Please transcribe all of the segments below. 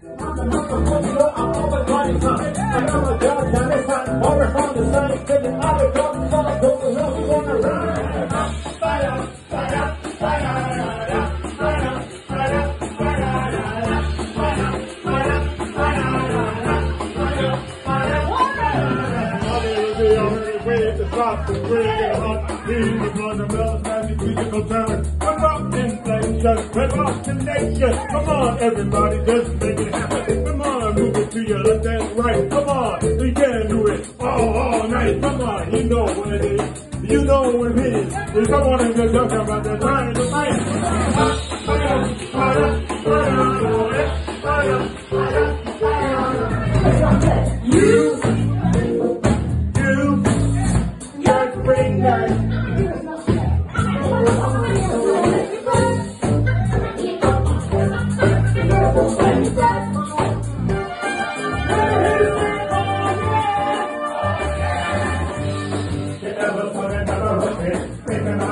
Drop the ring and hot, he's gonna melt, magic musical talent just flip off the nation. Come on, everybody, just make it happen. Come on, move it to your left and right. Come on, we can do it all, all night. Come on, you know what it is. You know what it is. There's someone in just dark about the time tonight.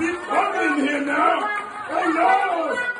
deep coming in here now. I Lord.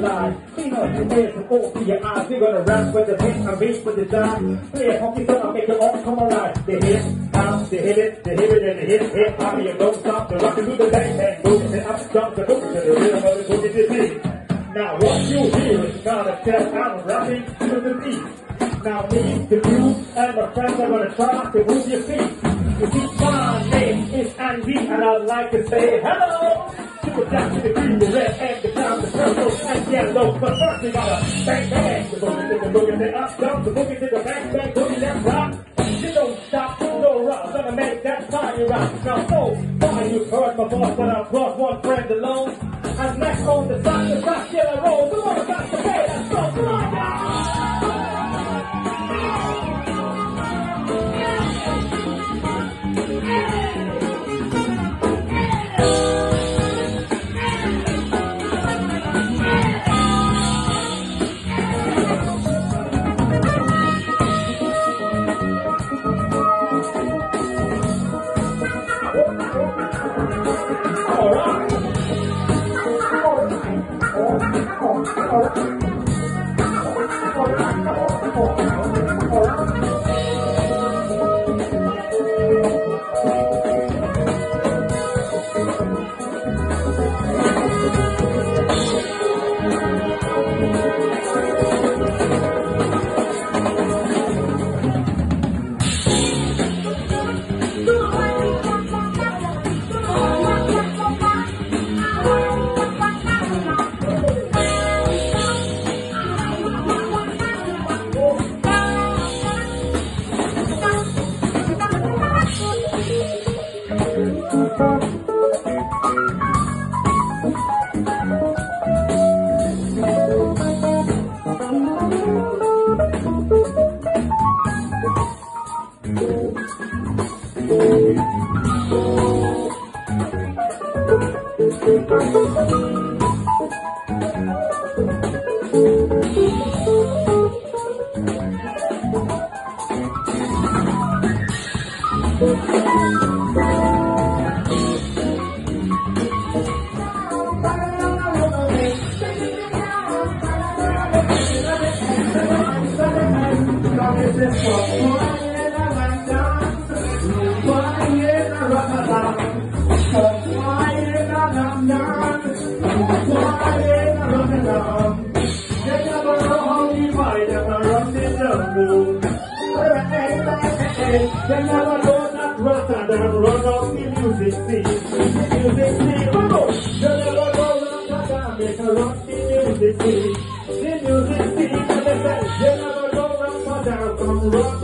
so. Clean up your from all to your eyes. We're gonna rap with the hit and beat with the dime. Play a funky song, and make it all come alive. They hit, down, they hit it, they hit it, and they hit it. Hip hop, you don't stop. They're rocking with the bang bang boom. And up, jump, the boom, to the rhythm of the boogie this beat. Now what you hear is not a test, I'm rapping to the beat. Now me, the you, and my friends are gonna try to move your feet. You see, my name is Andy, and I'd like to say hello. To the black, to the green, the red, yellow. But first we gotta bang bang, the boogie to the boogie, the up jump, the boogie to the bang bang, boogie left rock. You don't stop, no rock, gonna make that fire rock. Now so far you've heard my voice, but I've brought one friend alone. And next on the side, the side, still a roll. Come on, got to pay, let's go, come on, y'all. Música Jangan lupa General run off the music scene. Music scene, we go. General run off the Jamaica, rock the music scene. The music scene, and they say, General run off the Jamaica, rock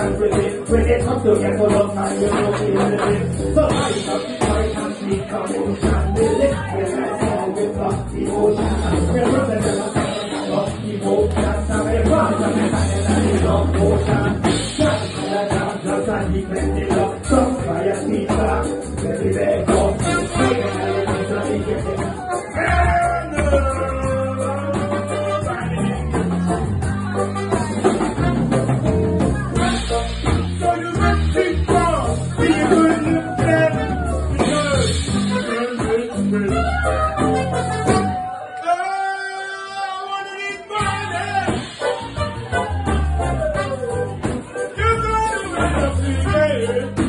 and. When it comes to get full of time, you're not feeling. So I have to try and speak we live in a song with lost emotion. We're not the devil, but lost. So we're proud. Yeah.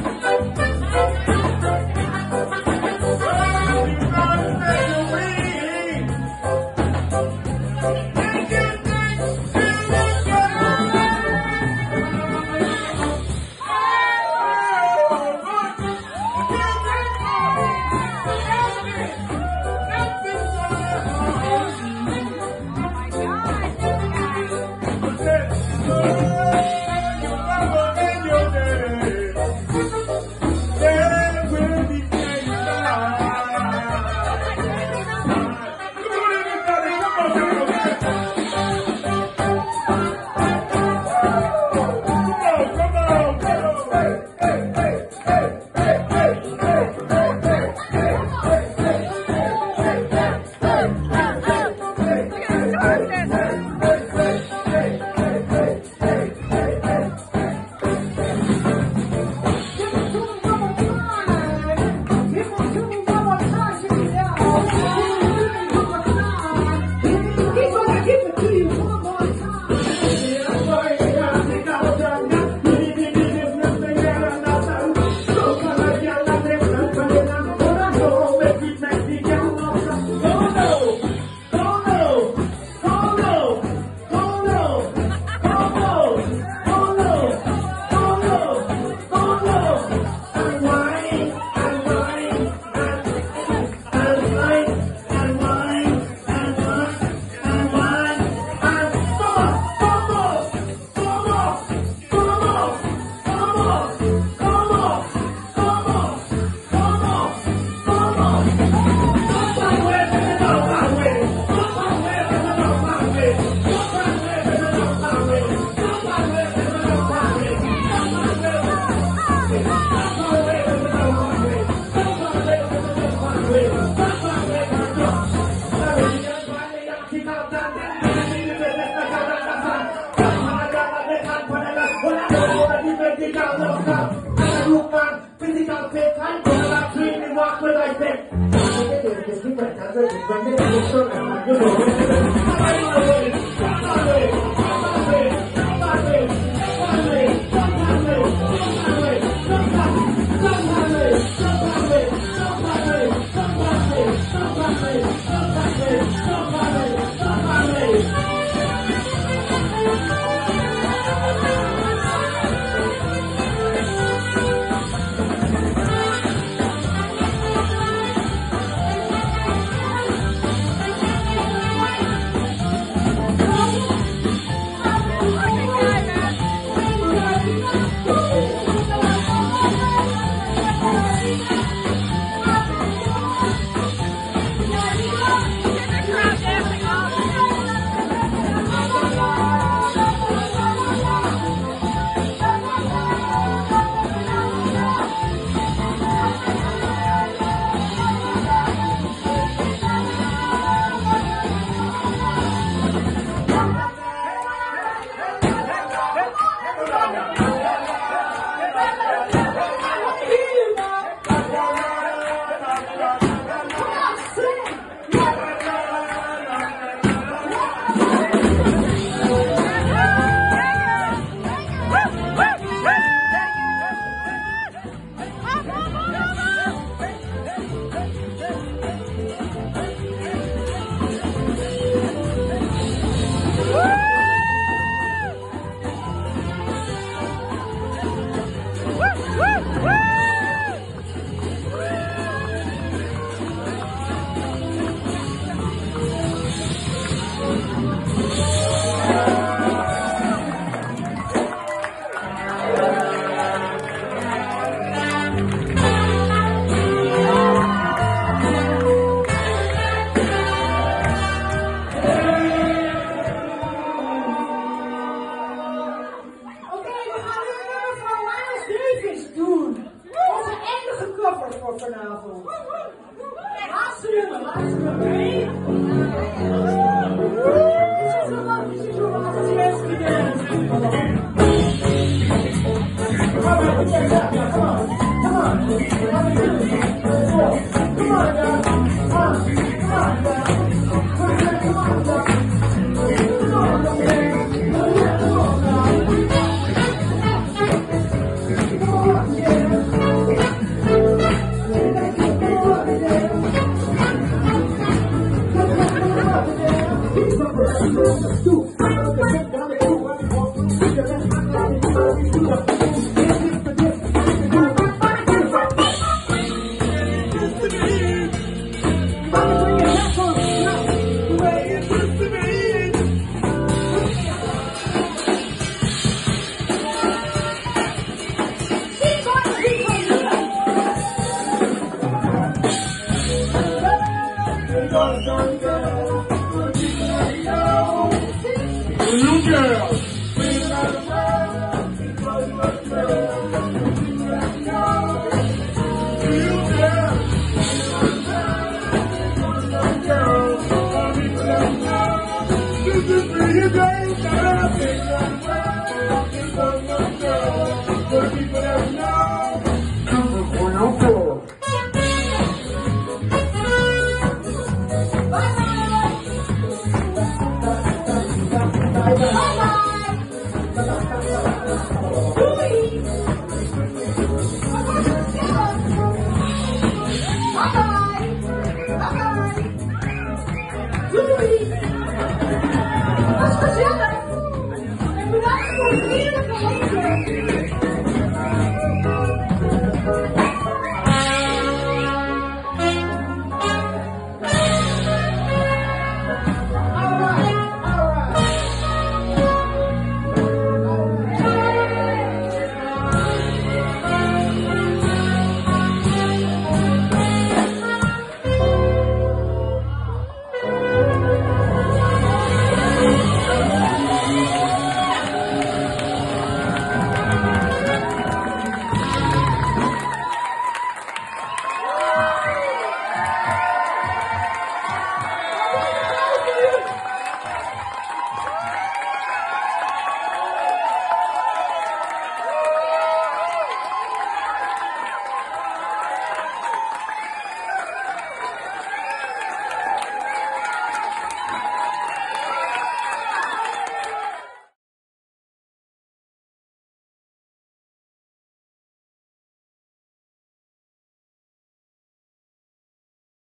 Father. ఇబ్బంది